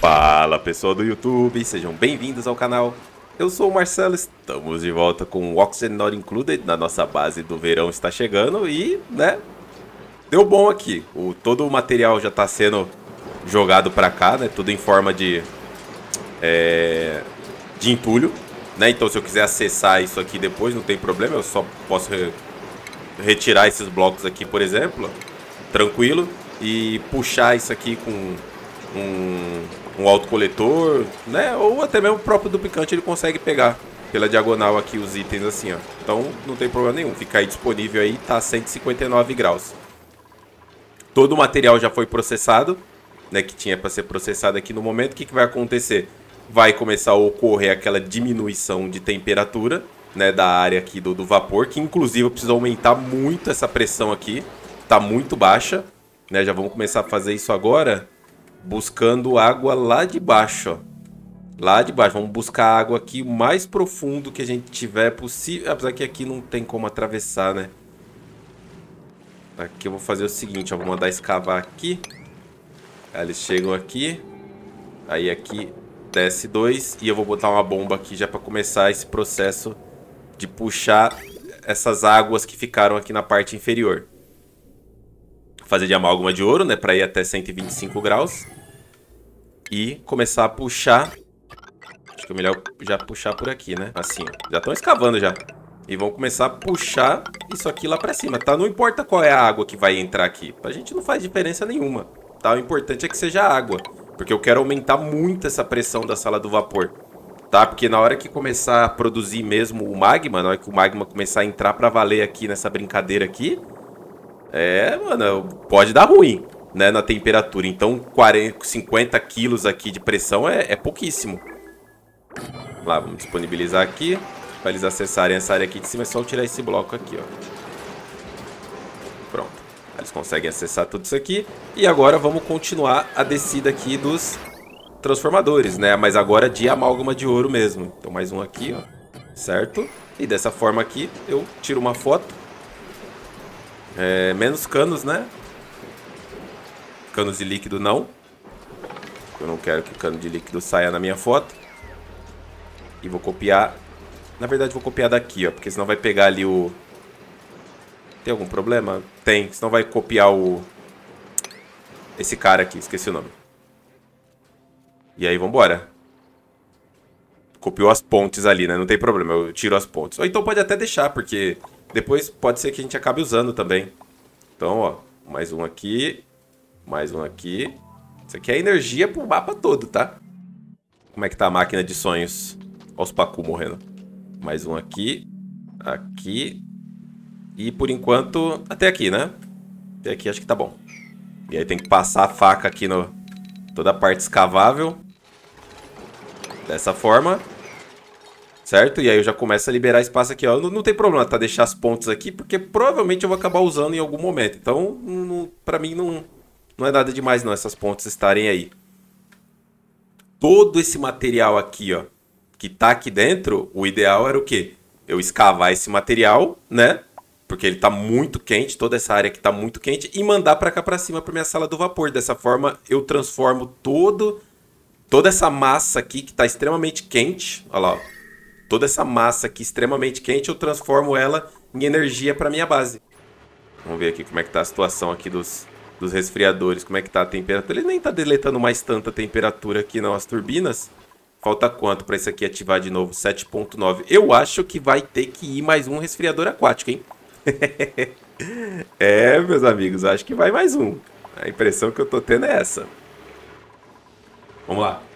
Fala pessoal do YouTube, sejam bem-vindos ao canal. Eu sou o Marcelo, estamos de volta com o Oxygen Not Included na nossa base do verão está chegando e, né, deu bom aqui. O, todo o material já está sendo jogado para cá, né, tudo em forma de, é, de entulho, né, então se eu quiser acessar isso aqui depois não tem problema, eu só posso re, retirar esses blocos aqui, por exemplo, tranquilo, e puxar isso aqui com um, um autocoletor, né? Ou até mesmo o próprio duplicante ele consegue pegar pela diagonal aqui os itens assim, ó. Então não tem problema nenhum. Fica aí disponível aí, tá 159 graus. Todo o material já foi processado, né? Que tinha para ser processado aqui no momento. O que, que vai acontecer? Vai começar a ocorrer aquela diminuição de temperatura, né? Da área aqui do, do vapor, que inclusive eu preciso aumentar muito essa pressão aqui. Tá muito baixa, né? Já vamos começar a fazer isso agora buscando água lá de baixo, ó. Lá de baixo. Vamos buscar água aqui o mais profundo que a gente tiver possível. Apesar que aqui não tem como atravessar, né? Aqui eu vou fazer o seguinte, ó. Vou mandar escavar aqui. Aí eles chegam aqui. Aí aqui desce dois. E eu vou botar uma bomba aqui já para começar esse processo de puxar essas águas que ficaram aqui na parte inferior fazer de amálgama de ouro, né? Pra ir até 125 graus. E começar a puxar. Acho que é melhor já puxar por aqui, né? Assim, ó. Já estão escavando já. E vão começar a puxar isso aqui lá pra cima, tá? Não importa qual é a água que vai entrar aqui. Pra gente não faz diferença nenhuma, tá? O importante é que seja água. Porque eu quero aumentar muito essa pressão da sala do vapor. Tá? Porque na hora que começar a produzir mesmo o magma, na hora que o magma começar a entrar pra valer aqui nessa brincadeira aqui, é, mano, pode dar ruim, né, na temperatura. Então, 40, 50 quilos aqui de pressão é, é pouquíssimo. Lá, vamos disponibilizar aqui. Para eles acessarem essa área aqui de cima, é só tirar esse bloco aqui, ó. Pronto. Eles conseguem acessar tudo isso aqui. E agora vamos continuar a descida aqui dos transformadores, né? Mas agora de amálgama de ouro mesmo. Então mais um aqui, ó. Certo? E dessa forma aqui eu tiro uma foto é, menos canos, né? Canos de líquido não. Eu não quero que cano de líquido saia na minha foto. E vou copiar. Na verdade, vou copiar daqui, ó. Porque senão vai pegar ali o... Tem algum problema? Tem. Senão vai copiar o... Esse cara aqui. Esqueci o nome. E aí, vambora. Copiou as pontes ali, né? Não tem problema. Eu tiro as pontes. Ou então pode até deixar, porque... Depois pode ser que a gente acabe usando também. Então, ó, mais um aqui, mais um aqui. Isso aqui é energia pro mapa todo, tá? Como é que tá a máquina de sonhos? Olha os pacu morrendo. Mais um aqui, aqui. E por enquanto, até aqui, né? Até aqui acho que tá bom. E aí tem que passar a faca aqui no... Toda a parte escavável. Dessa forma certo? E aí eu já começo a liberar espaço aqui, ó. Não, não tem problema, tá? Deixar as pontes aqui, porque provavelmente eu vou acabar usando em algum momento. Então, não, pra mim, não, não é nada demais, não, essas pontes estarem aí. Todo esse material aqui, ó, que tá aqui dentro, o ideal era o quê? Eu escavar esse material, né? Porque ele tá muito quente, toda essa área aqui tá muito quente, e mandar para cá para cima para minha sala do vapor. Dessa forma, eu transformo todo toda essa massa aqui que tá extremamente quente, olha lá, ó, toda essa massa aqui extremamente quente, eu transformo ela em energia para minha base. Vamos ver aqui como é que tá a situação aqui dos, dos resfriadores, como é que tá a temperatura. Ele nem tá deletando mais tanta temperatura aqui não, as turbinas. Falta quanto para isso aqui ativar de novo? 7.9. Eu acho que vai ter que ir mais um resfriador aquático, hein? é, meus amigos, acho que vai mais um. A impressão que eu tô tendo é essa. Vamos lá.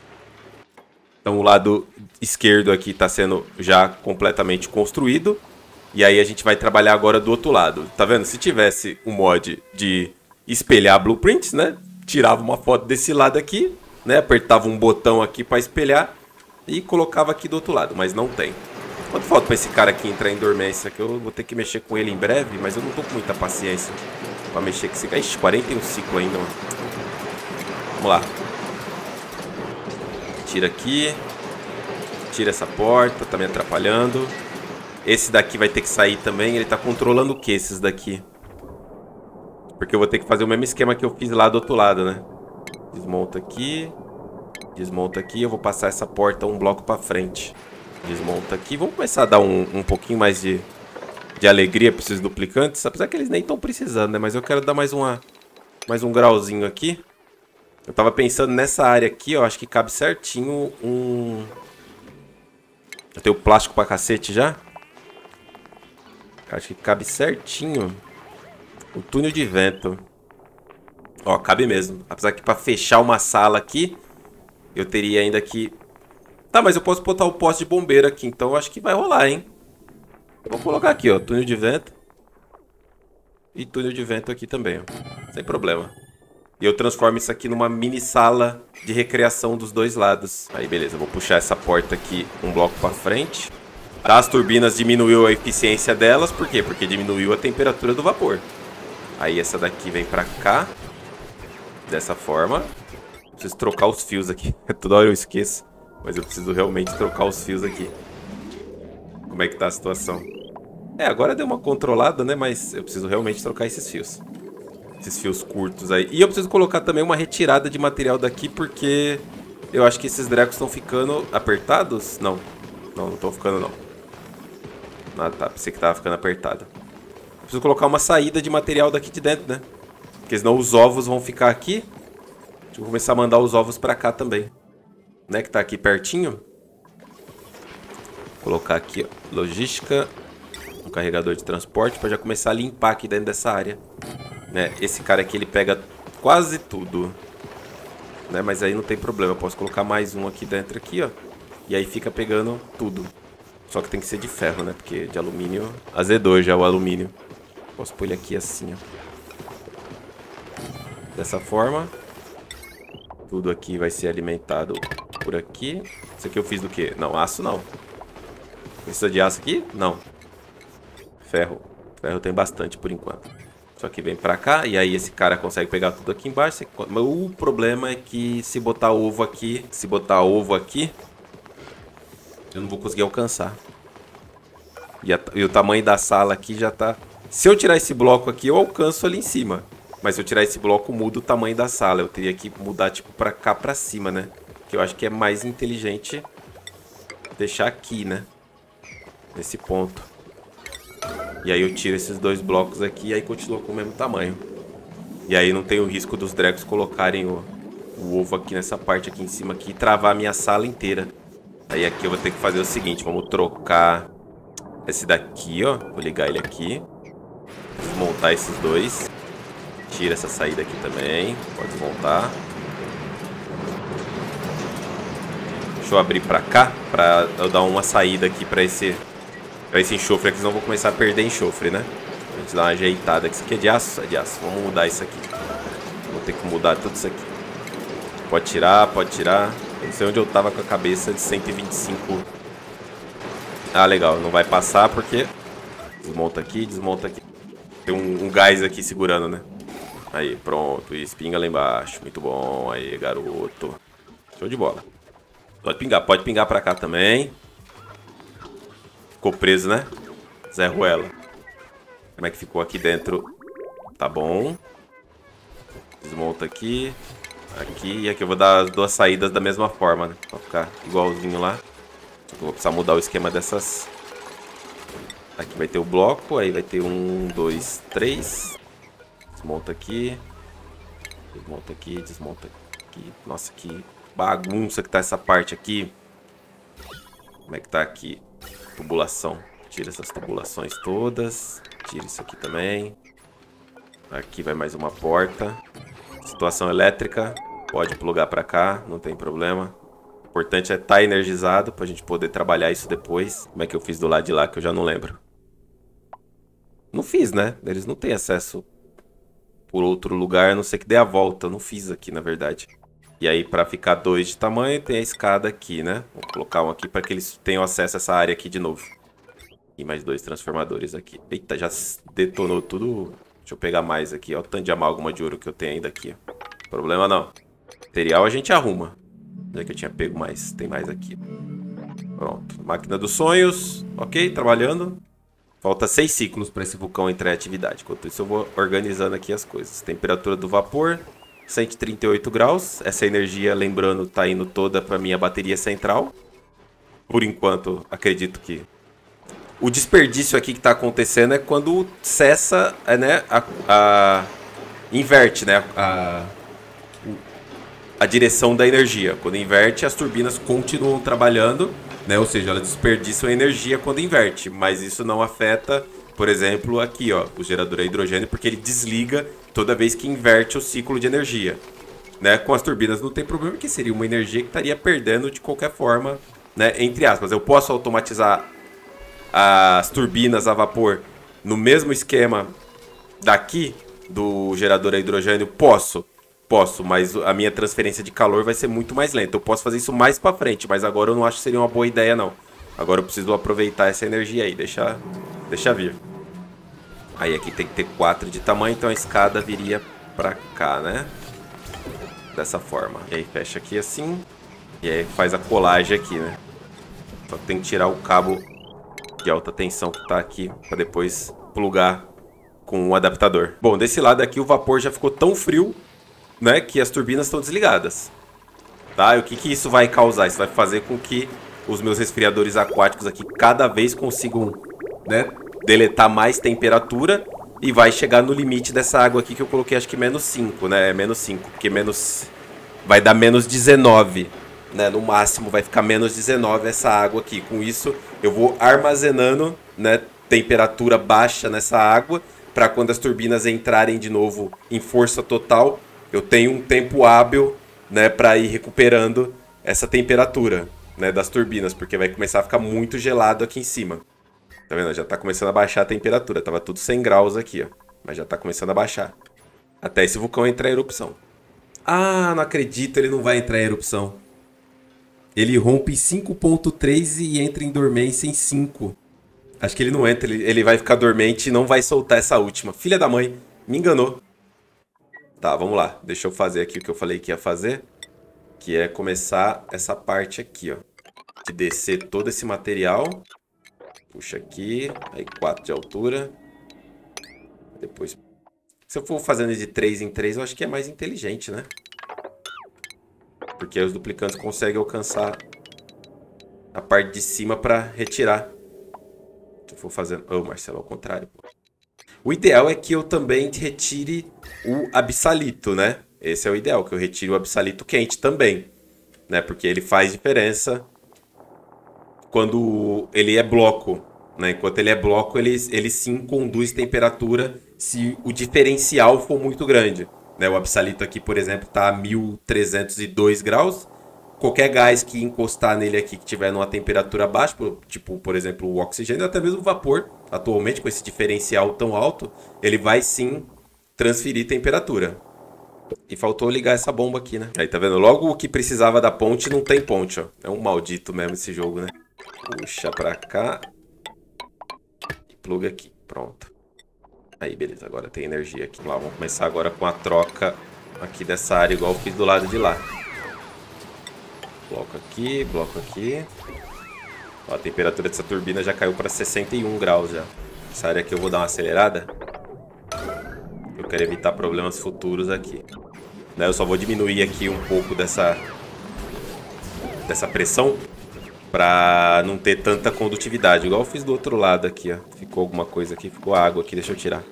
Então o lado esquerdo aqui está sendo já completamente construído. E aí a gente vai trabalhar agora do outro lado. Tá vendo? Se tivesse um mod de espelhar blueprints, né? Tirava uma foto desse lado aqui, né? Apertava um botão aqui para espelhar e colocava aqui do outro lado, mas não tem. Quanto falta para esse cara aqui entrar em dormência? Que eu vou ter que mexer com ele em breve, mas eu não tô com muita paciência para mexer com esse cara. Ixi, 41 ciclo ainda, mano. Vamos lá. Tira aqui. Tira essa porta, tá me atrapalhando. Esse daqui vai ter que sair também. Ele tá controlando o que esses daqui? Porque eu vou ter que fazer o mesmo esquema que eu fiz lá do outro lado, né? Desmonta aqui. Desmonta aqui. Eu vou passar essa porta um bloco pra frente. Desmonta aqui. Vamos começar a dar um, um pouquinho mais de, de alegria pra esses duplicantes. Apesar que eles nem estão precisando, né? Mas eu quero dar mais, uma, mais um grauzinho aqui. Eu tava pensando nessa área aqui, ó. Acho que cabe certinho um... Eu tenho plástico pra cacete já. Acho que cabe certinho o túnel de vento. Ó, cabe mesmo. Apesar que pra fechar uma sala aqui, eu teria ainda que... Tá, mas eu posso botar o poste de bombeiro aqui, então acho que vai rolar, hein? Vou colocar aqui, ó, túnel de vento. E túnel de vento aqui também, ó. Sem problema. E eu transformo isso aqui numa mini sala de recreação dos dois lados. Aí, beleza. Vou puxar essa porta aqui um bloco pra frente. As turbinas diminuiu a eficiência delas. Por quê? Porque diminuiu a temperatura do vapor. Aí essa daqui vem pra cá. Dessa forma. Preciso trocar os fios aqui. Toda hora eu esqueço. Mas eu preciso realmente trocar os fios aqui. Como é que tá a situação? É, agora deu uma controlada, né? Mas eu preciso realmente trocar esses fios. Esses fios curtos aí. E eu preciso colocar também uma retirada de material daqui, porque eu acho que esses drecos estão ficando apertados. Não, não, não estão ficando não. Ah, tá. Pensei que tava ficando apertado. Preciso colocar uma saída de material daqui de dentro, né? Porque senão os ovos vão ficar aqui. Deixa eu começar a mandar os ovos pra cá também. Né, que tá aqui pertinho. Vou colocar aqui, ó. Logística. Um carregador de transporte pra já começar a limpar aqui dentro dessa área. Né? Esse cara aqui, ele pega quase tudo. Né? Mas aí não tem problema. Eu posso colocar mais um aqui dentro aqui, ó. E aí fica pegando tudo. Só que tem que ser de ferro, né? Porque de alumínio azedou já o alumínio. Posso pôr ele aqui assim, ó. Dessa forma. Tudo aqui vai ser alimentado por aqui. Isso aqui eu fiz do quê? Não, aço não. Precisa de aço aqui? Não. Ferro. Ferro tem bastante por enquanto. Só que vem pra cá e aí esse cara consegue pegar tudo aqui embaixo. Mas o problema é que se botar ovo aqui, se botar ovo aqui, eu não vou conseguir alcançar. E, a, e o tamanho da sala aqui já tá... Se eu tirar esse bloco aqui, eu alcanço ali em cima. Mas se eu tirar esse bloco, muda o tamanho da sala. Eu teria que mudar, tipo, pra cá, pra cima, né? Que eu acho que é mais inteligente deixar aqui, né? Nesse ponto. E aí eu tiro esses dois blocos aqui e aí continua com o mesmo tamanho. E aí não tem o risco dos dregos colocarem o, o ovo aqui nessa parte aqui em cima aqui e travar a minha sala inteira. Aí aqui eu vou ter que fazer o seguinte, vamos trocar esse daqui, ó. Vou ligar ele aqui. Desmontar esses dois. Tira essa saída aqui também. Pode desmontar. Deixa eu abrir pra cá, pra eu dar uma saída aqui pra esse esse enxofre aqui, senão vou começar a perder enxofre, né? A gente dá uma ajeitada. Isso aqui é de aço? É de aço. Vamos mudar isso aqui. Vou ter que mudar tudo isso aqui. Pode tirar, pode tirar. Não sei onde eu tava com a cabeça de 125. Ah, legal. Não vai passar porque... Desmonta aqui, desmonta aqui. Tem um, um gás aqui segurando, né? Aí, pronto. Espinga lá embaixo. Muito bom. Aí, garoto. Show de bola. Pode pingar. Pode pingar pra cá também. Ficou preso, né? Zé Ruela. Como é que ficou aqui dentro? Tá bom. Desmonta aqui. Aqui. E aqui eu vou dar as duas saídas da mesma forma, né? Pra ficar igualzinho lá. Eu vou precisar mudar o esquema dessas... Aqui vai ter o bloco. Aí vai ter um, dois, três. Desmonta aqui. Desmonta aqui, desmonta aqui. Nossa, que bagunça que tá essa parte aqui. Como é que tá aqui? Tubulação. Tira essas tubulações todas. Tira isso aqui também. Aqui vai mais uma porta. Situação elétrica. Pode plugar para cá, não tem problema. O importante é estar tá energizado para a gente poder trabalhar isso depois. Como é que eu fiz do lado de lá que eu já não lembro. Não fiz, né? Eles não têm acesso por outro lugar, a não ser que dê a volta. Não fiz aqui, na verdade. E aí, para ficar dois de tamanho, tem a escada aqui, né? Vou colocar um aqui para que eles tenham acesso a essa área aqui de novo. E mais dois transformadores aqui. Eita, já detonou tudo. Deixa eu pegar mais aqui. Olha o tanto de amálgama de ouro que eu tenho ainda aqui. Problema não. Material a gente arruma. Já que eu tinha pego mais. Tem mais aqui. Pronto. Máquina dos sonhos. Ok, trabalhando. Falta seis ciclos para esse vulcão entrar em atividade. Enquanto isso eu vou organizando aqui as coisas. Temperatura do vapor. 138 graus. Essa energia, lembrando, tá indo toda para minha bateria central. Por enquanto, acredito que o desperdício aqui que está acontecendo é quando cessa, é, né, a, a inverte, né, a, a direção da energia. Quando inverte, as turbinas continuam trabalhando, né, ou seja, elas desperdiçam energia quando inverte, mas isso não afeta, por exemplo, aqui, ó, o gerador a hidrogênio, porque ele desliga toda vez que inverte o ciclo de energia. Né? Com as turbinas não tem problema, porque seria uma energia que estaria perdendo de qualquer forma, né? entre aspas. Eu posso automatizar as turbinas a vapor no mesmo esquema daqui do gerador a hidrogênio? Posso. Posso, mas a minha transferência de calor vai ser muito mais lenta. Eu posso fazer isso mais para frente, mas agora eu não acho que seria uma boa ideia não. Agora eu preciso aproveitar essa energia aí, deixar, deixar vir. Aí aqui tem que ter 4 de tamanho, então a escada viria pra cá, né? Dessa forma. E aí fecha aqui assim. E aí faz a colagem aqui, né? Só que tem que tirar o cabo de alta tensão que tá aqui para depois plugar com o adaptador. Bom, desse lado aqui o vapor já ficou tão frio, né, que as turbinas estão desligadas. Tá? E o que que isso vai causar? Isso vai fazer com que os meus resfriadores aquáticos aqui cada vez consigam, né, deletar mais temperatura e vai chegar no limite dessa água aqui que eu coloquei acho que menos 5, né? É menos 5, porque menos vai dar menos 19 né, no máximo vai ficar menos 19 essa água aqui. Com isso, eu vou armazenando né, temperatura baixa nessa água para quando as turbinas entrarem de novo em força total, eu tenho um tempo hábil né, para ir recuperando essa temperatura né, das turbinas, porque vai começar a ficar muito gelado aqui em cima. Tá vendo? Já está começando a baixar a temperatura. Tava tudo 100 graus aqui, ó. Mas já está começando a baixar. Até esse vulcão entrar em erupção. Ah, não acredito, ele não vai entrar em erupção. Ele rompe 5.3 e entra em dormência em 5. Acho que ele não entra, ele, ele vai ficar dormente e não vai soltar essa última. Filha da mãe, me enganou. Tá, vamos lá. Deixa eu fazer aqui o que eu falei que ia fazer. Que é começar essa parte aqui, ó. De descer todo esse material. Puxa aqui. Aí 4 de altura. Depois... Se eu for fazendo de 3 em 3, eu acho que é mais inteligente, né? Porque os duplicantes conseguem alcançar a parte de cima para retirar. Se eu for fazendo... Oh, Marcelo, ao contrário. O ideal é que eu também retire o absalito, né? Esse é o ideal, que eu retire o absalito quente também. Né? Porque ele faz diferença quando ele é bloco. Né? Enquanto ele é bloco, ele, ele sim conduz temperatura se o diferencial for muito grande. Né? O absalito aqui, por exemplo, está a 1302 graus. Qualquer gás que encostar nele aqui que tiver numa temperatura baixa, tipo, por exemplo, o oxigênio, até mesmo o vapor, atualmente com esse diferencial tão alto, ele vai sim transferir temperatura. E faltou ligar essa bomba aqui, né? Aí, tá vendo? Logo o que precisava da ponte não tem ponte, ó. É um maldito mesmo esse jogo, né? Puxa pra cá. E pluga aqui. Pronto. Aí, beleza, agora tem energia aqui. Lá, vamos começar agora com a troca aqui dessa área, igual eu fiz do lado de lá. Bloco aqui, bloco aqui. Ó, a temperatura dessa turbina já caiu para 61 graus já. Essa área aqui eu vou dar uma acelerada. Eu quero evitar problemas futuros aqui. Né, eu só vou diminuir aqui um pouco dessa, dessa pressão Pra não ter tanta condutividade. Igual eu fiz do outro lado aqui, ó. Ficou alguma coisa aqui, ficou água aqui, deixa eu tirar.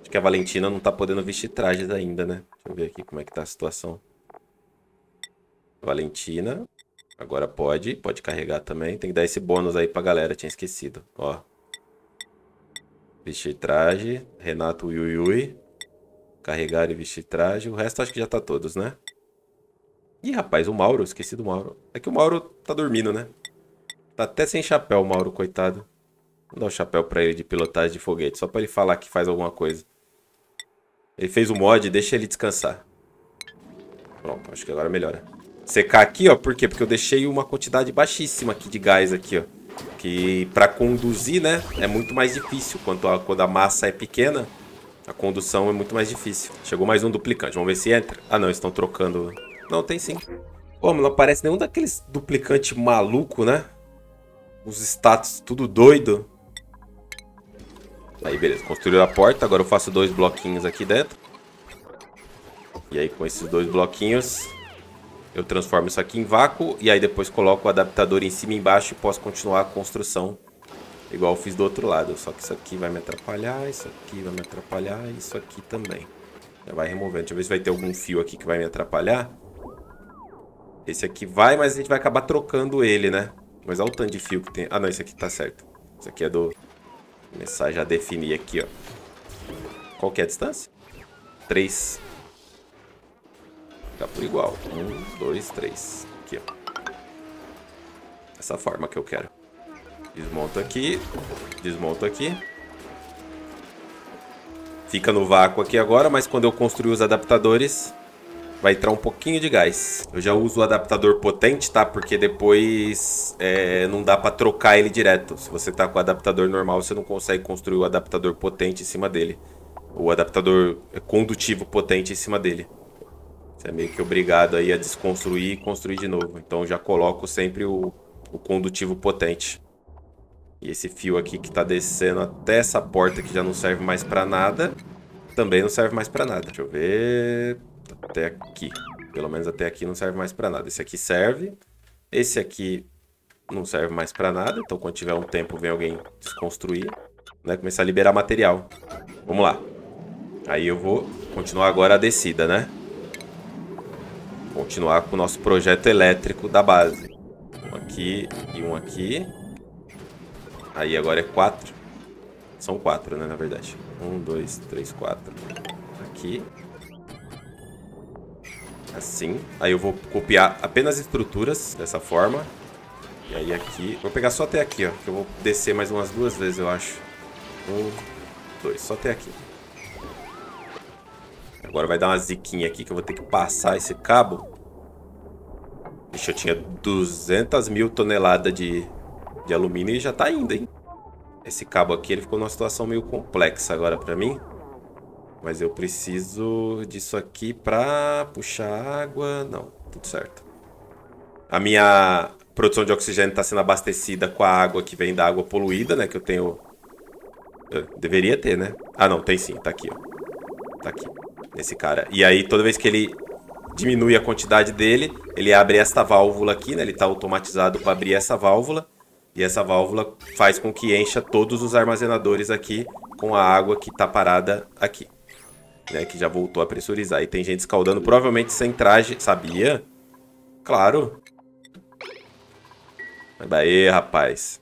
Acho que a Valentina não tá podendo vestir trajes ainda, né? Deixa eu ver aqui como é que tá a situação. Valentina. Agora pode, pode carregar também. Tem que dar esse bônus aí pra galera, tinha esquecido. Ó. Vestir traje. Renato Yui Yui. Carregar e vestir traje. O resto acho que já tá todos, né? Ih, rapaz, o Mauro, esqueci do Mauro. É que o Mauro tá dormindo, né? Tá até sem chapéu o Mauro, coitado. Vou dar um chapéu pra ele de pilotagem de foguete, só pra ele falar que faz alguma coisa. Ele fez o mod, deixa ele descansar. Pronto, acho que agora melhora. Secar aqui, ó, por quê? Porque eu deixei uma quantidade baixíssima aqui de gás aqui, ó. Que pra conduzir, né, é muito mais difícil. Quando a, quando a massa é pequena, a condução é muito mais difícil. Chegou mais um duplicante, vamos ver se entra. Ah não, estão trocando não, tem sim. Pô, mas não aparece nenhum daqueles duplicantes maluco, né? Os status tudo doido. Aí, beleza. Construiu a porta. Agora eu faço dois bloquinhos aqui dentro. E aí com esses dois bloquinhos eu transformo isso aqui em vácuo e aí depois coloco o adaptador em cima e embaixo e posso continuar a construção igual eu fiz do outro lado. Só que isso aqui vai me atrapalhar, isso aqui vai me atrapalhar e isso aqui também. Já vai removendo. Deixa eu ver se vai ter algum fio aqui que vai me atrapalhar. Esse aqui vai, mas a gente vai acabar trocando ele, né? Mas olha o tanto de fio que tem. Ah, não, esse aqui tá certo. Esse aqui é do... Vou começar já a definir aqui, ó. Qual que é a distância? 3. Tá por igual. 1, 2, 3. Aqui, ó. Dessa forma que eu quero. Desmonto aqui. Desmonto aqui. Fica no vácuo aqui agora, mas quando eu construir os adaptadores, vai entrar um pouquinho de gás. Eu já uso o adaptador potente, tá? Porque depois é, não dá para trocar ele direto. Se você tá com o adaptador normal, você não consegue construir o adaptador potente em cima dele. O adaptador condutivo potente em cima dele. Você é meio que obrigado aí a desconstruir e construir de novo. Então já coloco sempre o, o condutivo potente. E esse fio aqui que tá descendo até essa porta que já não serve mais para nada, também não serve mais para nada. Deixa eu ver até aqui. Pelo menos até aqui não serve mais para nada. Esse aqui serve. Esse aqui não serve mais para nada. Então quando tiver um tempo vem alguém desconstruir. Né? Começar a liberar material. Vamos lá. Aí eu vou continuar agora a descida, né? Continuar com o nosso projeto elétrico da base. Um aqui e um aqui. Aí agora é quatro. São quatro, né, na verdade. Um, dois, três, quatro. Aqui. Assim. Aí eu vou copiar apenas estruturas dessa forma. E aí aqui... Vou pegar só até aqui, ó. Que eu vou descer mais umas duas vezes, eu acho. Um, dois. Só até aqui. Agora vai dar uma ziquinha aqui que eu vou ter que passar esse cabo. Ixi, eu tinha 200 mil toneladas de, de alumínio e já tá indo, hein? Esse cabo aqui ele ficou numa situação meio complexa agora pra mim. Mas eu preciso disso aqui pra puxar água. Não, tudo certo. A minha produção de oxigênio está sendo abastecida com a água que vem da água poluída, né? Que eu tenho... Eu deveria ter, né? Ah, não, tem sim. Tá aqui, ó. Tá aqui. Nesse cara. E aí, toda vez que ele diminui a quantidade dele, ele abre esta válvula aqui, né? Ele está automatizado para abrir essa válvula. E essa válvula faz com que encha todos os armazenadores aqui com a água que está parada aqui né, que já voltou a pressurizar. E tem gente escaldando, provavelmente sem traje. Sabia? Claro. Vai daí, rapaz.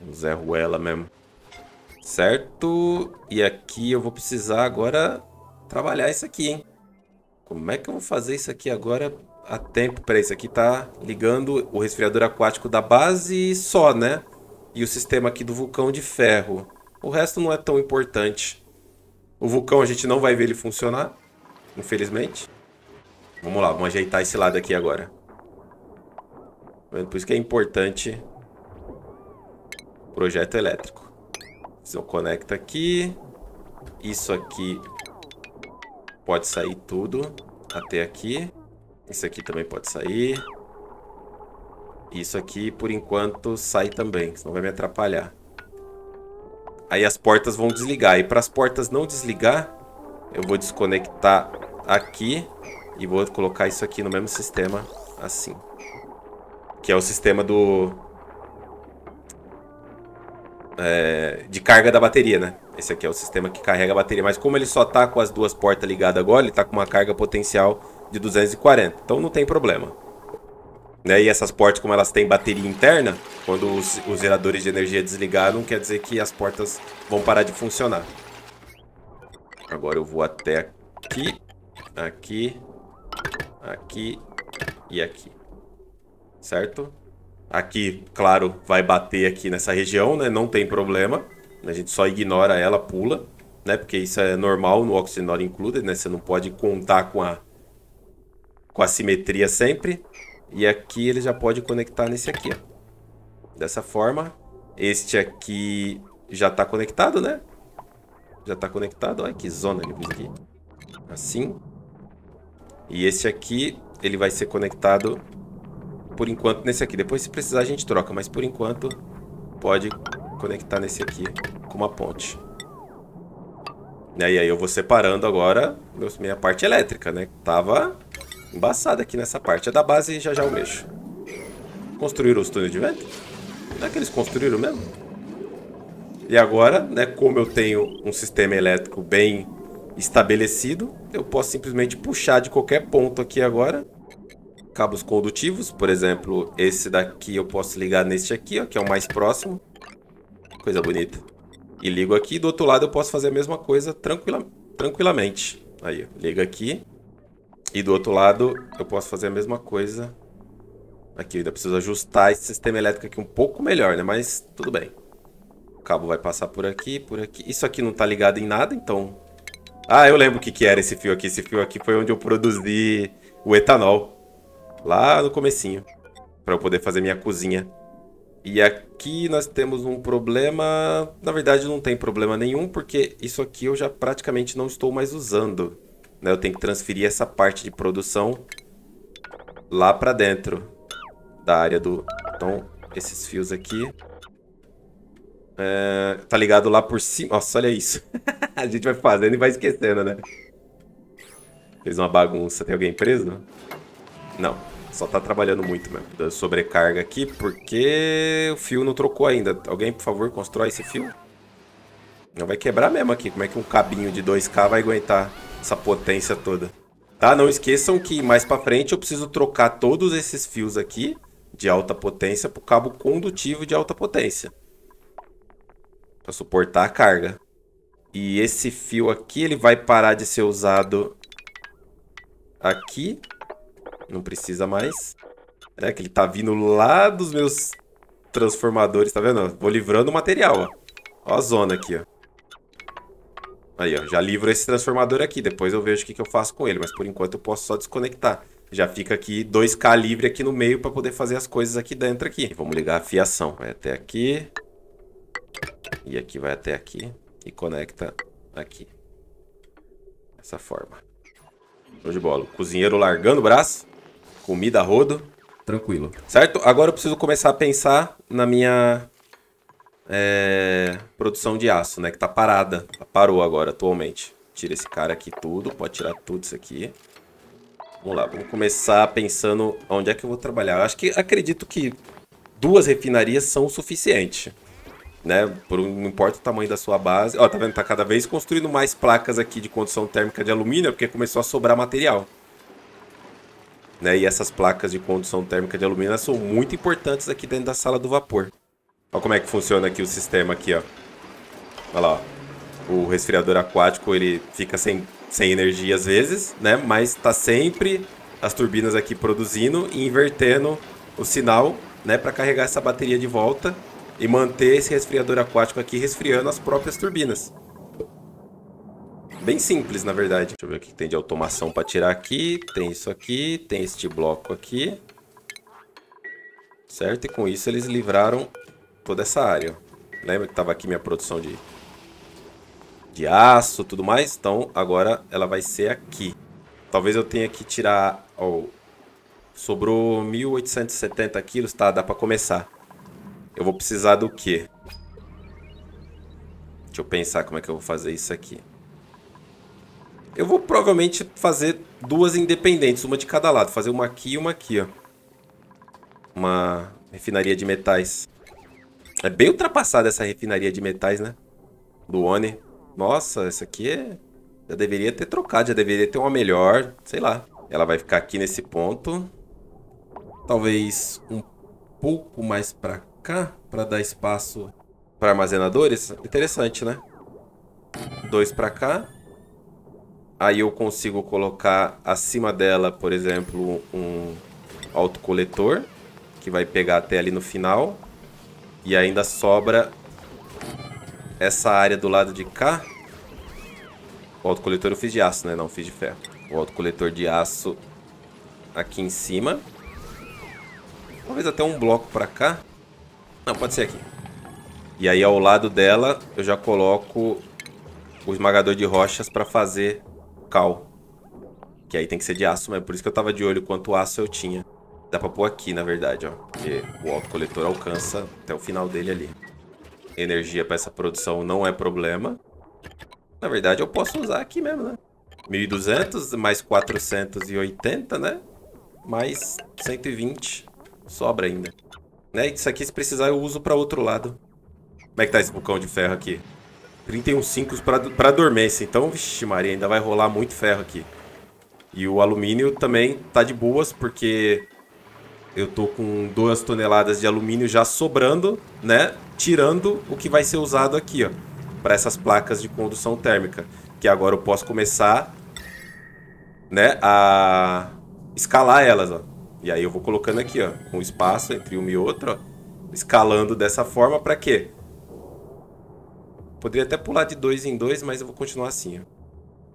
O Zé Ruela mesmo. Certo. E aqui eu vou precisar agora trabalhar isso aqui, hein? Como é que eu vou fazer isso aqui agora a tempo? Peraí, isso aqui tá ligando o resfriador aquático da base só, né? E o sistema aqui do vulcão de ferro. O resto não é tão importante. O vulcão a gente não vai ver ele funcionar, infelizmente. Vamos lá, vamos ajeitar esse lado aqui agora. Tá Por isso que é importante projeto elétrico. Então conecta aqui. Isso aqui pode sair tudo até aqui. Isso aqui também pode sair. Isso aqui, por enquanto, sai também, senão vai me atrapalhar. Aí as portas vão desligar. E para as portas não desligar, eu vou desconectar aqui e vou colocar isso aqui no mesmo sistema, assim. Que é o sistema do... É, de carga da bateria, né? Esse aqui é o sistema que carrega a bateria. Mas como ele só tá com as duas portas ligadas agora, ele tá com uma carga potencial de 240. Então não tem problema. Né? E essas portas, como elas têm bateria interna, quando os, os geradores de energia desligaram, quer dizer que as portas vão parar de funcionar. Agora eu vou até aqui, aqui, aqui e aqui. Certo? Aqui, claro, vai bater aqui nessa região, né? Não tem problema. A gente só ignora ela, pula, né? Porque isso é normal no Oxygen Not Included, né? Você não pode contar com a, com a simetria sempre. E aqui ele já pode conectar nesse aqui, ó. Dessa forma. Este aqui já está conectado, né? Já está conectado. Olha que zona ele fez aqui. Assim. E esse aqui, ele vai ser conectado por enquanto nesse aqui. Depois, se precisar, a gente troca. Mas por enquanto, pode conectar nesse aqui com uma ponte. E aí eu vou separando agora minha parte elétrica, né? Tava embaçada aqui nessa parte. É da base já já eu mexo. Construíram os túneis de vento? Não é que eles construíram mesmo? E agora, né, como eu tenho um sistema elétrico bem estabelecido, eu posso simplesmente puxar de qualquer ponto aqui agora cabos condutivos, por exemplo, esse daqui eu posso ligar neste aqui, ó, que é o mais próximo. Coisa bonita. E ligo aqui, do outro lado eu posso fazer a mesma coisa tranquila, tranquilamente. Aí, liga aqui. E do outro lado eu posso fazer a mesma coisa. Aqui, eu ainda preciso ajustar esse sistema elétrico aqui um pouco melhor, né? Mas tudo bem. O cabo vai passar por aqui, por aqui. Isso aqui não tá ligado em nada, então... Ah, eu lembro o que, que era esse fio aqui. Esse fio aqui foi onde eu produzi o etanol. Lá no comecinho. Para eu poder fazer minha cozinha. E aqui nós temos um problema... Na verdade não tem problema nenhum, porque isso aqui eu já praticamente não estou mais usando. Né? Eu tenho que transferir essa parte de produção lá para dentro da área do... Então, esses fios aqui... É, tá ligado lá por cima. Nossa, olha isso. a gente vai fazendo e vai esquecendo, né? Fez uma bagunça. Tem alguém preso? Não. Só tá trabalhando muito mesmo. Dando sobrecarga aqui, porque o fio não trocou ainda. Alguém, por favor, constrói esse fio? Não vai quebrar mesmo aqui. Como é que um cabinho de 2K vai aguentar essa potência toda? Tá? Não esqueçam que mais pra frente eu preciso trocar todos esses fios aqui de alta potência pro cabo condutivo de alta potência. Pra suportar a carga. E esse fio aqui, ele vai parar de ser usado aqui não precisa mais. É que ele tá vindo lá dos meus transformadores, tá vendo? Vou livrando o material, ó. Ó a zona aqui, ó. Aí, ó. Já livro esse transformador aqui. Depois eu vejo o que, que eu faço com ele. Mas por enquanto eu posso só desconectar. Já fica aqui 2K livre aqui no meio para poder fazer as coisas aqui dentro aqui. Vamos ligar a fiação. Vai até aqui. E aqui vai até aqui. E conecta aqui. Dessa forma. Show de bola. O cozinheiro largando o braço comida rodo, tranquilo. Certo? Agora eu preciso começar a pensar na minha é, produção de aço, né? Que tá parada. Parou agora, atualmente. Tira esse cara aqui tudo, pode tirar tudo isso aqui. Vamos lá, vamos começar pensando onde é que eu vou trabalhar. Acho que acredito que duas refinarias são o suficiente. Né? Por, não importa o tamanho da sua base. Ó, tá vendo? Tá cada vez construindo mais placas aqui de condução térmica de alumínio, porque começou a sobrar material. Né? E essas placas de condução térmica de alumínio são muito importantes aqui dentro da sala do vapor. Olha como é que funciona aqui o sistema aqui, ó. Olha lá, ó. O resfriador aquático, ele fica sem, sem energia às vezes, né? Mas tá sempre as turbinas aqui produzindo e invertendo o sinal, né? Para carregar essa bateria de volta e manter esse resfriador aquático aqui resfriando as próprias turbinas. Bem simples, na verdade. Deixa eu ver o que tem de automação para tirar aqui. Tem isso aqui, tem este bloco aqui. Certo? E com isso eles livraram toda essa área. Lembra que estava aqui minha produção de, de aço tudo mais? Então agora ela vai ser aqui. Talvez eu tenha que tirar... Ó, sobrou 1.870 quilos, tá? Dá para começar. Eu vou precisar do quê? Deixa eu pensar como é que eu vou fazer isso aqui. Eu vou provavelmente fazer duas independentes, uma de cada lado. Fazer uma aqui e uma aqui, ó. Uma refinaria de metais. É bem ultrapassada essa refinaria de metais, né? Do One. Nossa, essa aqui é... Já deveria ter trocado, já deveria ter uma melhor, sei lá. Ela vai ficar aqui nesse ponto. Talvez um pouco mais pra cá, pra dar espaço para armazenadores. Interessante, né? Dois pra cá. Aí eu consigo colocar acima dela, por exemplo, um autocoletor, que vai pegar até ali no final. E ainda sobra essa área do lado de cá. O autocoletor eu fiz de aço, né? Não, fiz de ferro. O autocoletor de aço aqui em cima. Talvez até um bloco pra cá. Não, pode ser aqui. E aí ao lado dela eu já coloco o esmagador de rochas para fazer Que aí tem que ser de aço, mas por isso que eu tava de olho quanto aço eu tinha. Dá pra pôr aqui, na verdade, ó. Porque o autocoletor alcança até o final dele ali. Energia para essa produção não é problema. Na verdade, eu posso usar aqui mesmo, né? 1.200 mais 480, né? Mais 120. Sobra ainda. Né? Isso aqui, se precisar, eu uso para outro lado. Como é que tá esse vulcão de ferro aqui? 31 5 para dormência. Então, vixi Maria, ainda vai rolar muito ferro aqui. E o alumínio também tá de boas, porque eu tô com 2 toneladas de alumínio já sobrando, né? Tirando o que vai ser usado aqui, ó. Para essas placas de condução térmica. Que agora eu posso começar, né? A escalar elas, ó. E aí eu vou colocando aqui, ó. Com espaço entre uma e outra, ó. Escalando dessa forma para quê? Poderia até pular de dois em dois, mas eu vou continuar assim, ó.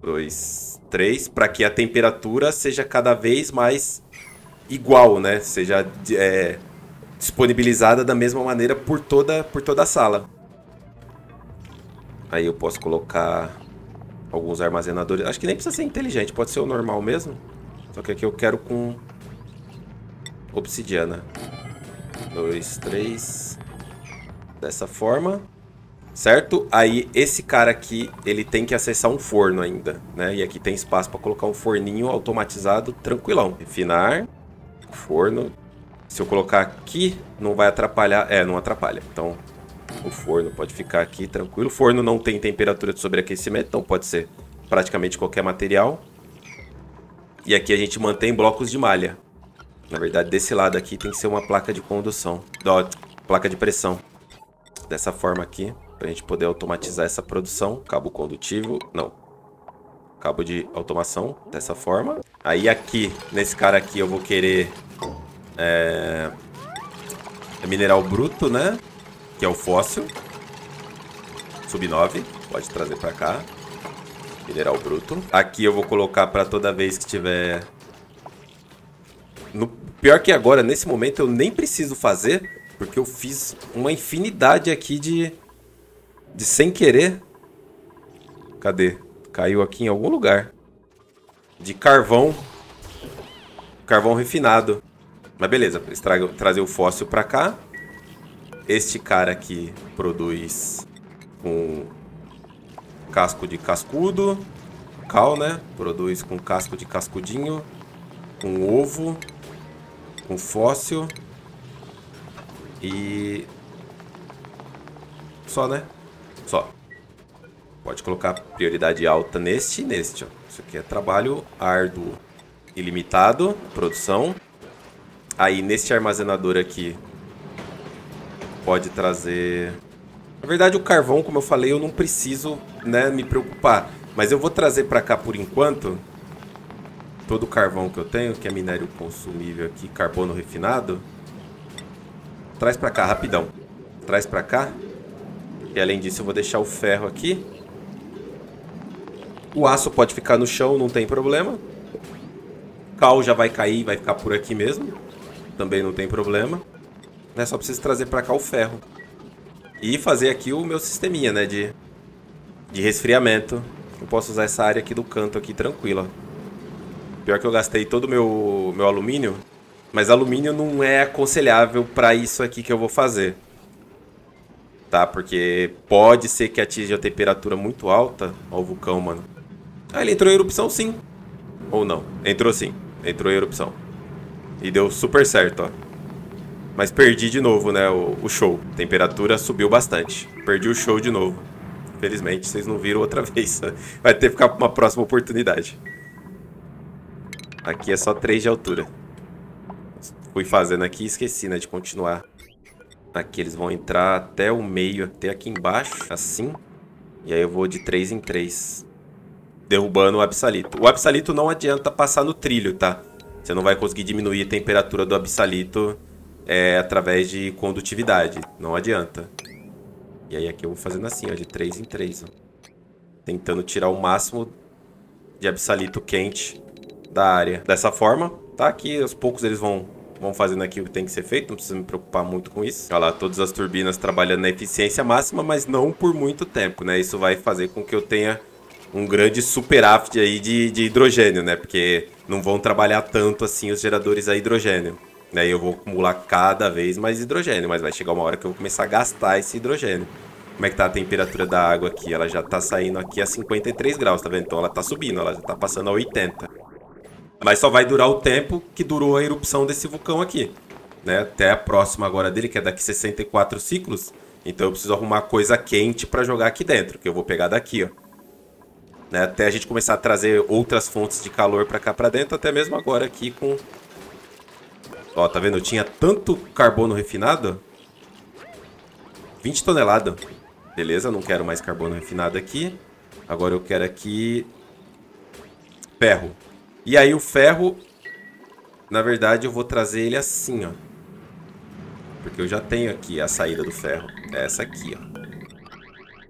Dois, três, para que a temperatura seja cada vez mais igual, né? Seja é, disponibilizada da mesma maneira por toda, por toda a sala. Aí eu posso colocar alguns armazenadores. Acho que nem precisa ser inteligente, pode ser o normal mesmo. Só que aqui eu quero com obsidiana. Dois, três. Dessa forma. Certo? Aí esse cara aqui, ele tem que acessar um forno ainda, né? E aqui tem espaço para colocar um forninho automatizado tranquilão. Refinar forno. Se eu colocar aqui, não vai atrapalhar. É, não atrapalha. Então, o forno pode ficar aqui tranquilo. O forno não tem temperatura de sobreaquecimento, então pode ser praticamente qualquer material. E aqui a gente mantém blocos de malha. Na verdade, desse lado aqui tem que ser uma placa de condução. Placa de pressão. Dessa forma aqui, para a gente poder automatizar essa produção. Cabo condutivo, não, cabo de automação dessa forma. Aí aqui, nesse cara aqui, eu vou querer é, mineral bruto, né? Que é o fóssil. Sub 9, pode trazer para cá. Mineral bruto. Aqui eu vou colocar para toda vez que tiver... No... Pior que agora, nesse momento, eu nem preciso fazer, porque eu fiz uma infinidade aqui de... De sem querer. Cadê? Caiu aqui em algum lugar. De carvão. Carvão refinado. Mas beleza, trazer o fóssil pra cá. Este cara aqui produz com casco de cascudo. Cal, né? Produz com casco de cascudinho. Com ovo. Com fóssil. E... Só, né? Só. Pode colocar prioridade alta neste e neste. Ó. Isso aqui é trabalho árduo ilimitado, produção. Aí neste armazenador aqui pode trazer... Na verdade o carvão, como eu falei, eu não preciso né, me preocupar. Mas eu vou trazer para cá por enquanto todo o carvão que eu tenho, que é minério consumível aqui, carbono refinado. Traz para cá, rapidão. Traz para cá. E além disso eu vou deixar o ferro aqui. O aço pode ficar no chão, não tem problema. Cal já vai cair, vai ficar por aqui mesmo. Também não tem problema. Né? Só preciso trazer para cá o ferro. E fazer aqui o meu sisteminha, né? De, de resfriamento. Eu posso usar essa área aqui do canto aqui tranquila. Pior que eu gastei todo o meu, meu alumínio. Mas alumínio não é aconselhável para isso aqui que eu vou fazer. Tá? Porque pode ser que atinja a temperatura muito alta. Ó o vulcão, mano. Ah, ele entrou em erupção sim. Ou não? Entrou sim. Entrou em erupção. E deu super certo, ó. Mas perdi de novo, né, o, o show. A temperatura subiu bastante. Perdi o show de novo. Felizmente, vocês não viram outra vez. Vai ter que ficar para uma próxima oportunidade. Aqui é só 3 de altura. Fui fazendo aqui e esqueci, né, de continuar. Aqui eles vão entrar até o meio, até aqui embaixo, assim. E aí eu vou de 3 em 3 derrubando o absalito. O absalito não adianta passar no trilho, tá? Você não vai conseguir diminuir a temperatura do absalito é, através de condutividade. Não adianta. E aí aqui eu vou fazendo assim, ó, de 3 em 3, ó. Tentando tirar o máximo de absalito quente da área. Dessa forma, tá? Aqui aos poucos eles vão, vão fazendo aqui o que tem que ser feito, não precisa me preocupar muito com isso. Olha lá, todas as turbinas trabalhando na eficiência máxima, mas não por muito tempo, né? Isso vai fazer com que eu tenha um grande superávit aí de, de hidrogênio, né? Porque não vão trabalhar tanto assim os geradores a hidrogênio. E eu vou acumular cada vez mais hidrogênio, mas vai chegar uma hora que eu vou começar a gastar esse hidrogênio. como é que tá a temperatura da água aqui. Ela já tá saindo aqui a 53 graus, tá vendo? Então ela tá subindo, ela já tá passando a 80. Mas só vai durar o tempo que durou a erupção desse vulcão aqui. Né? Até a próxima agora dele, que é daqui 64 ciclos. Então eu preciso arrumar coisa quente para jogar aqui dentro, que eu vou pegar daqui, ó. Né? Até a gente começar a trazer outras fontes de calor para cá para dentro, até mesmo agora aqui com... Ó, tá vendo? Eu tinha tanto carbono refinado. 20 toneladas. Beleza, não quero mais carbono refinado aqui. Agora eu quero aqui... Ferro. E aí o ferro... Na verdade eu vou trazer ele assim, ó. Porque eu já tenho aqui a saída do ferro. É essa aqui, ó.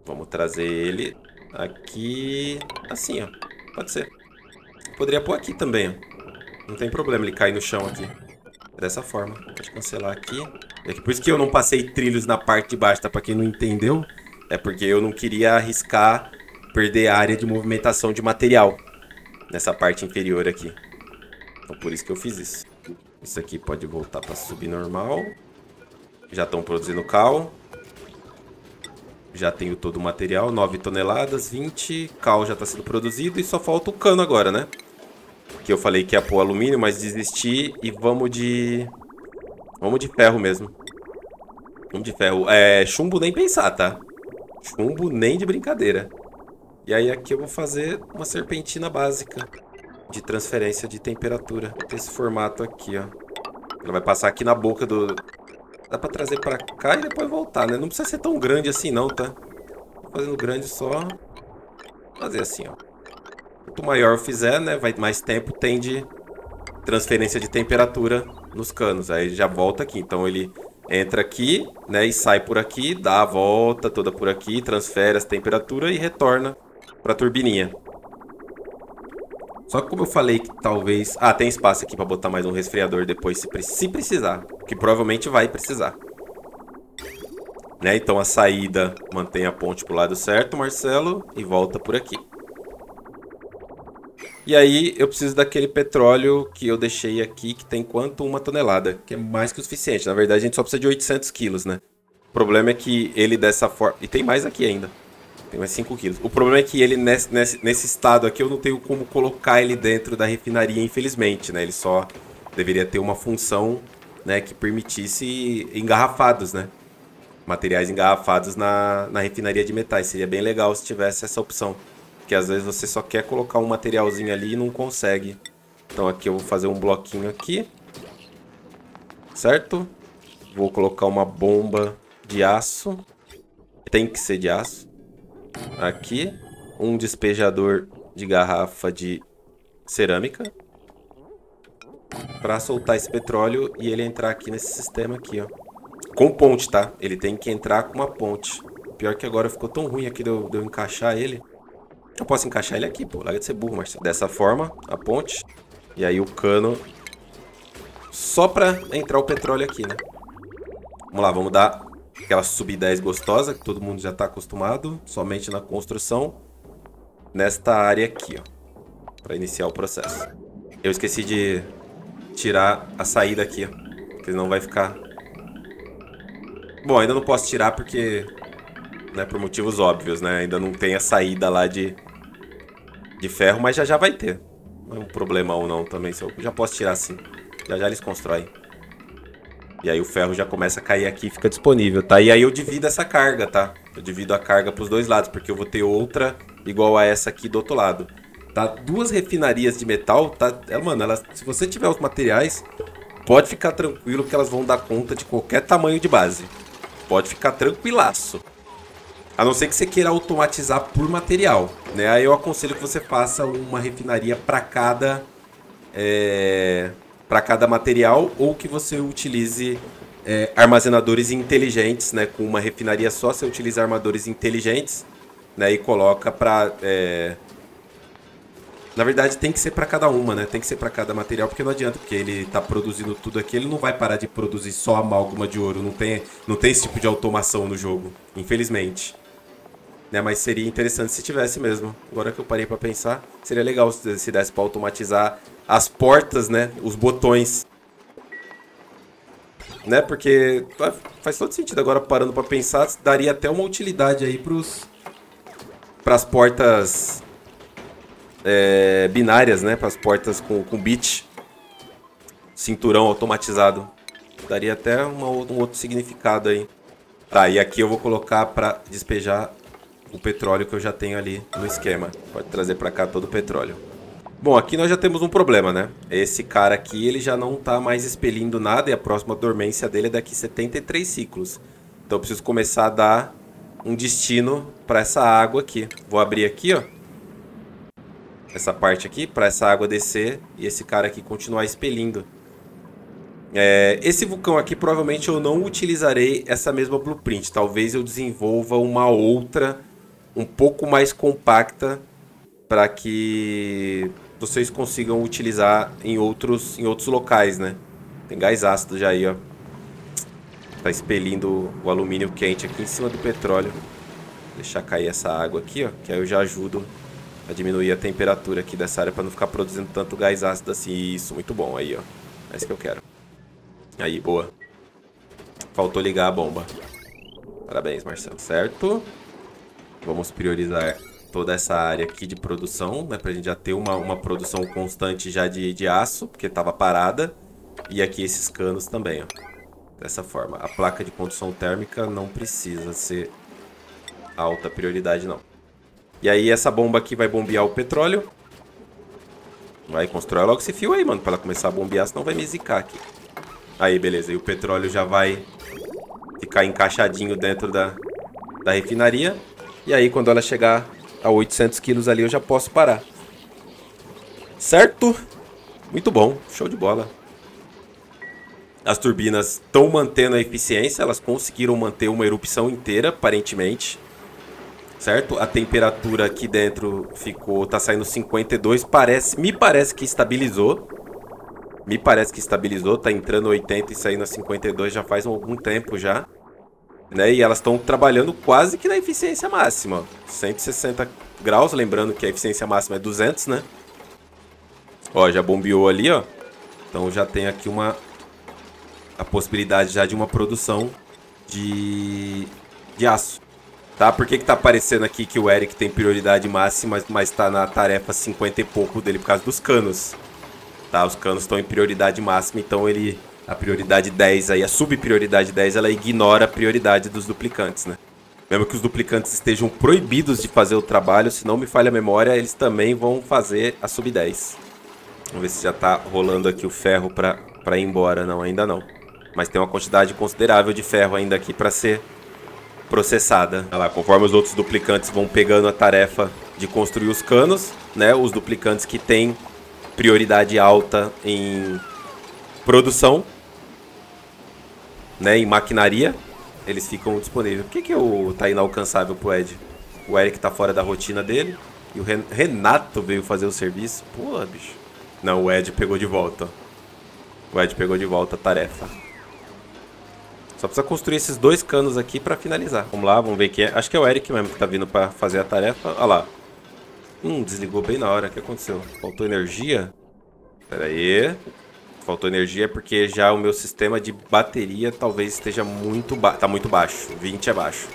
Vamos trazer ele aqui... Assim, ó. Pode ser. Poderia pôr aqui também, ó. Não tem problema ele cair no chão aqui. Dessa forma. Pode cancelar aqui. É por isso que eu não passei trilhos na parte de baixo, tá? Pra quem não entendeu, é porque eu não queria arriscar perder a área de movimentação de material nessa parte inferior aqui. Então por isso que eu fiz isso. Isso aqui pode voltar para subir normal. Já estão produzindo cal. Já tenho todo o material, 9 toneladas, 20. Cal já está sendo produzido e só falta o cano agora, né? Que eu falei que ia pôr alumínio, mas desisti e vamos de... Vamos de ferro mesmo. Vamos de ferro. É, chumbo nem pensar, tá? Chumbo nem de brincadeira. E aí aqui eu vou fazer uma serpentina básica de transferência de temperatura. Esse formato aqui, ó. Ela vai passar aqui na boca do... Dá pra trazer pra cá e depois voltar, né? Não precisa ser tão grande assim não, tá? Fazendo grande só... Fazer assim, ó. Quanto maior eu fizer, né? Vai mais tempo tem de transferência de temperatura nos canos. Aí já volta aqui. Então ele entra aqui, né, e sai por aqui, dá a volta toda por aqui, transfere essa temperatura e retorna para a turbininha. Só que como eu falei que talvez... Ah, tem espaço aqui para botar mais um resfriador depois se, se precisar, que provavelmente vai precisar. Né? Então a saída mantém a ponte pro lado certo, Marcelo, e volta por aqui. E aí eu preciso daquele petróleo que eu deixei aqui, que tem quanto? Uma tonelada, que é mais que o suficiente. Na verdade, a gente só precisa de 800 quilos, né? O problema é que ele dessa forma... E tem mais aqui ainda. Tem mais 5 quilos. O problema é que ele, nesse, nesse, nesse estado aqui, eu não tenho como colocar ele dentro da refinaria, infelizmente, né? Ele só deveria ter uma função né, que permitisse engarrafados, né? Materiais engarrafados na, na refinaria de metais. Seria bem legal se tivesse essa opção. Porque às vezes você só quer colocar um materialzinho ali e não consegue. Então aqui eu vou fazer um bloquinho aqui. Certo? Vou colocar uma bomba de aço. Tem que ser de aço. Aqui. Um despejador de garrafa de cerâmica. Para soltar esse petróleo e ele entrar aqui nesse sistema aqui, ó. Com ponte, tá? Ele tem que entrar com uma ponte. Pior que agora ficou tão ruim aqui de eu, de eu encaixar ele. Eu posso encaixar ele aqui, pô. Larga de ser burro, Marcelo. Dessa forma, a ponte. E aí o cano... Só pra entrar o petróleo aqui, né? Vamos lá, vamos dar aquela sub-10 gostosa, que todo mundo já tá acostumado. Somente na construção. Nesta área aqui, ó. Pra iniciar o processo. Eu esqueci de tirar a saída aqui, ó. Porque não vai ficar... Bom, ainda não posso tirar porque... Né, por motivos óbvios, né? Ainda não tem a saída lá de de ferro, mas já já vai ter. Não é um problema ou não também, eu já posso tirar assim. Já já eles constroem. E aí o ferro já começa a cair aqui e fica disponível, tá? E aí eu divido essa carga, tá? Eu divido a carga pros dois lados, porque eu vou ter outra igual a essa aqui do outro lado. Tá? Duas refinarias de metal, tá? É, mano, elas, se você tiver os materiais, pode ficar tranquilo que elas vão dar conta de qualquer tamanho de base. Pode ficar tranquilaço. A não ser que você queira automatizar por material, né? Aí eu aconselho que você faça uma refinaria para cada é, para cada material ou que você utilize é, armazenadores inteligentes, né? Com uma refinaria só, você utiliza armadores inteligentes, né? E coloca para é... na verdade tem que ser para cada uma, né? Tem que ser para cada material porque não adianta, porque ele está produzindo tudo aqui, ele não vai parar de produzir só amálgama de ouro, não tem não tem esse tipo de automação no jogo, infelizmente. Né, mas seria interessante se tivesse mesmo. Agora que eu parei para pensar, seria legal se, se desse para automatizar as portas, né? Os botões. né? Porque faz todo sentido agora parando para pensar, daria até uma utilidade aí pros para as portas é, binárias, né? As portas com, com bit, cinturão automatizado, daria até uma, um outro significado aí. Tá, e aqui eu vou colocar para despejar o petróleo que eu já tenho ali no esquema. Pode trazer para cá todo o petróleo. Bom, aqui nós já temos um problema, né? Esse cara aqui, ele já não tá mais expelindo nada e a próxima dormência dele é daqui 73 ciclos. Então eu preciso começar a dar um destino para essa água aqui. Vou abrir aqui, ó. Essa parte aqui, para essa água descer e esse cara aqui continuar expelindo. É, esse vulcão aqui, provavelmente eu não utilizarei essa mesma blueprint. Talvez eu desenvolva uma outra, um pouco mais compacta, para que vocês consigam utilizar em outros, em outros locais, né? Tem gás ácido já aí, ó. Tá expelindo o alumínio quente aqui em cima do petróleo. Deixar cair essa água aqui, ó, que aí eu já ajudo a diminuir a temperatura aqui dessa área para não ficar produzindo tanto gás ácido assim. Isso, muito bom aí, ó. É isso que eu quero. Aí, boa. Faltou ligar a bomba. Parabéns, Marcelo. Certo. Vamos priorizar toda essa área aqui de produção, né? Pra gente já ter uma, uma produção constante já de, de aço, porque estava parada. E aqui esses canos também, ó. Dessa forma. A placa de condução térmica não precisa ser alta prioridade, não. E aí essa bomba aqui vai bombear o petróleo. Vai construir logo esse fio aí, mano, pra ela começar a bombear, senão vai me zicar aqui. Aí, beleza. E o petróleo já vai ficar encaixadinho dentro da, da refinaria. E aí, quando ela chegar a 800 quilos ali eu já posso parar. Certo? Muito bom, show de bola. As turbinas estão mantendo a eficiência, elas conseguiram manter uma erupção inteira, aparentemente. Certo? A temperatura aqui dentro ficou, tá saindo 52, parece, me parece que estabilizou. Me parece que estabilizou, tá entrando 80 e saindo a 52 já faz algum tempo já. Né? E elas estão trabalhando quase que na eficiência máxima. 160 graus, lembrando que a eficiência máxima é 200, né? Ó, já bombeou ali, ó. Então já tem aqui uma a possibilidade já de uma produção de de aço. Tá? Por que que tá aparecendo aqui que o Eric tem prioridade máxima, mas tá na tarefa 50 e pouco dele por causa dos canos? Tá? Os canos estão em prioridade máxima, então ele a prioridade 10 aí, a subprioridade 10, ela ignora a prioridade dos duplicantes, né? Mesmo que os duplicantes estejam proibidos de fazer o trabalho, se não me falha a memória, eles também vão fazer a sub 10. Vamos ver se já tá rolando aqui o ferro pra, pra ir embora. Não, ainda não. Mas tem uma quantidade considerável de ferro ainda aqui pra ser processada. Olha lá, conforme os outros duplicantes vão pegando a tarefa de construir os canos, né? Os duplicantes que têm prioridade alta em produção né, em maquinaria, eles ficam disponíveis. Por que, que o tá inalcançável pro Ed? O Eric tá fora da rotina dele. E o Renato veio fazer o serviço. Pô, bicho. Não, o Ed pegou de volta. O Ed pegou de volta a tarefa. Só precisa construir esses dois canos aqui pra finalizar. Vamos lá, vamos ver quem é. Acho que é o Eric mesmo que tá vindo pra fazer a tarefa. Olha lá. Hum, desligou bem na hora. O que aconteceu? Faltou energia? Pera aí faltou energia porque já o meu sistema de bateria talvez esteja muito baixo. Tá muito baixo. 20 é baixo.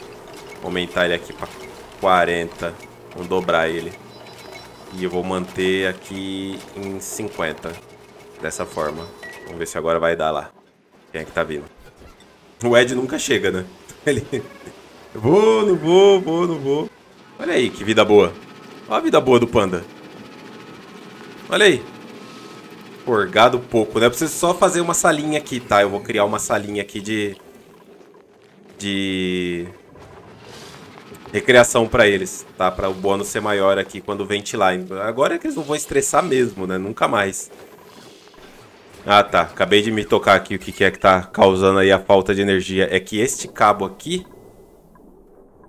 Vou aumentar ele aqui para 40. Vamos dobrar ele. E eu vou manter aqui em 50. Dessa forma. Vamos ver se agora vai dar lá. Quem é que tá vindo? O Ed nunca chega, né? Ele... Vou, não vou, vou, não vou. Olha aí, que vida boa. Olha a vida boa do panda. Olha aí. Forgado pouco, né? Eu preciso só fazer uma salinha aqui, tá? Eu vou criar uma salinha aqui de... De... Recreação pra eles, tá? Pra o bônus ser maior aqui quando ventilar. Agora é que eles não vão estressar mesmo, né? Nunca mais. Ah, tá. Acabei de me tocar aqui o que é que tá causando aí a falta de energia. É que este cabo aqui...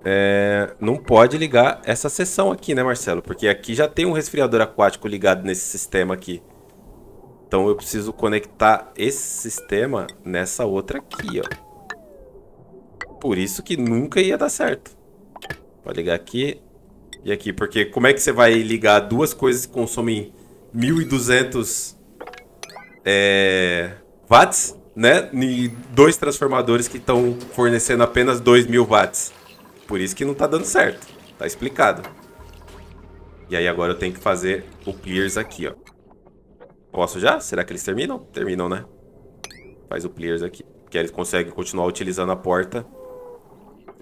É, não pode ligar essa seção aqui, né, Marcelo? Porque aqui já tem um resfriador aquático ligado nesse sistema aqui. Então eu preciso conectar esse sistema nessa outra aqui, ó. Por isso que nunca ia dar certo. Vou ligar aqui e aqui. Porque como é que você vai ligar duas coisas que consomem 1.200 é, watts né? E dois transformadores que estão fornecendo apenas 2 mil watts. Por isso que não tá dando certo. Tá explicado. E aí agora eu tenho que fazer o clears aqui, ó. Posso já? Será que eles terminam? Terminam, né? Faz o clears aqui. Que eles conseguem continuar utilizando a porta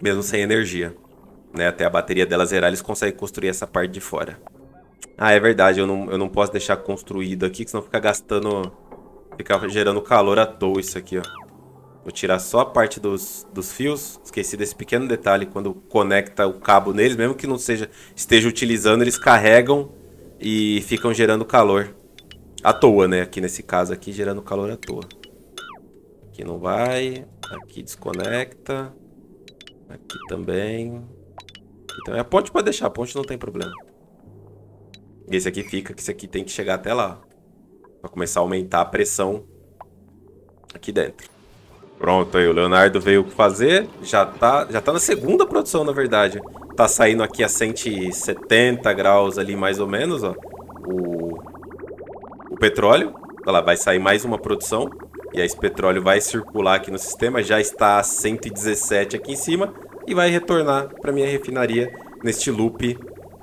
mesmo sem energia. Né? Até a bateria dela zerar, eles conseguem construir essa parte de fora. Ah, é verdade, eu não, eu não posso deixar construído aqui, senão fica gastando... Fica gerando calor à toa isso aqui, ó. Vou tirar só a parte dos, dos fios. Esqueci desse pequeno detalhe. Quando conecta o cabo neles, mesmo que não seja esteja utilizando, eles carregam e ficam gerando calor. À toa, né? Aqui nesse caso aqui, gerando calor à toa. Aqui não vai. Aqui desconecta. Aqui também. Então a ponte pode deixar, a ponte não tem problema. Esse aqui fica, que esse aqui tem que chegar até lá. Pra começar a aumentar a pressão aqui dentro. Pronto, aí o Leonardo veio fazer. Já tá, já tá na segunda produção, na verdade. Tá saindo aqui a 170 graus ali, mais ou menos, ó. O petróleo. Olha lá, vai sair mais uma produção. E aí esse petróleo vai circular aqui no sistema. Já está a 117 aqui em cima. E vai retornar para minha refinaria neste loop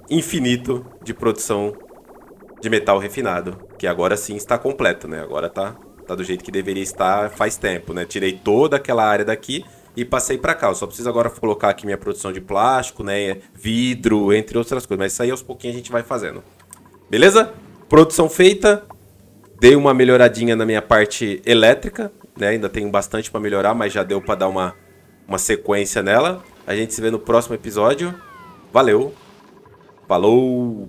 infinito de produção de metal refinado. Que agora sim está completo, né? Agora tá tá do jeito que deveria estar faz tempo, né? Tirei toda aquela área daqui e passei para cá. Eu só preciso agora colocar aqui minha produção de plástico, né? Vidro, entre outras coisas. Mas isso aí aos pouquinhos a gente vai fazendo. Beleza? Produção feita. Dei uma melhoradinha na minha parte elétrica, né? Ainda tem bastante para melhorar, mas já deu para dar uma, uma sequência nela. A gente se vê no próximo episódio. Valeu. Falou.